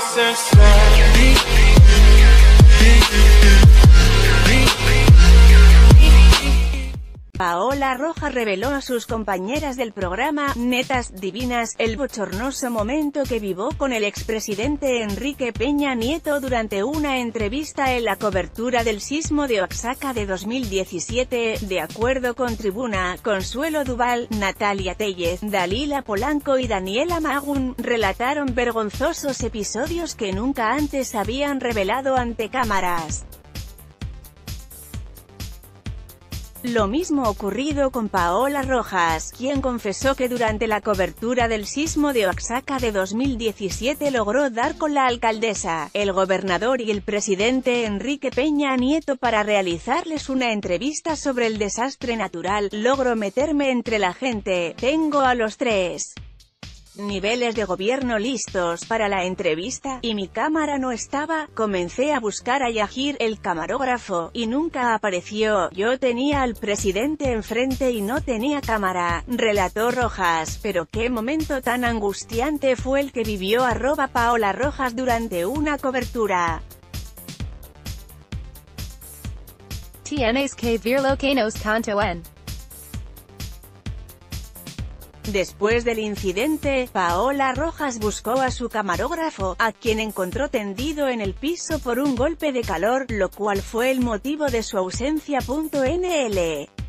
senseless Paola Roja reveló a sus compañeras del programa, Netas Divinas, el bochornoso momento que vivió con el expresidente Enrique Peña Nieto durante una entrevista en la cobertura del sismo de Oaxaca de 2017, de acuerdo con Tribuna, Consuelo Duval, Natalia Tellez, Dalila Polanco y Daniela Magun, relataron vergonzosos episodios que nunca antes habían revelado ante cámaras. Lo mismo ocurrido con Paola Rojas, quien confesó que durante la cobertura del sismo de Oaxaca de 2017 logró dar con la alcaldesa, el gobernador y el presidente Enrique Peña Nieto para realizarles una entrevista sobre el desastre natural. Logro meterme entre la gente, tengo a los tres niveles de gobierno listos para la entrevista, y mi cámara no estaba, comencé a buscar a Yahir, el camarógrafo, y nunca apareció, yo tenía al presidente enfrente y no tenía cámara, relató Rojas, pero qué momento tan angustiante fue el que vivió arroba Paola Rojas durante una cobertura. Tienes que ver lo que nos canto en Después del incidente, Paola Rojas buscó a su camarógrafo, a quien encontró tendido en el piso por un golpe de calor, lo cual fue el motivo de su ausencia. NL